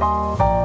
you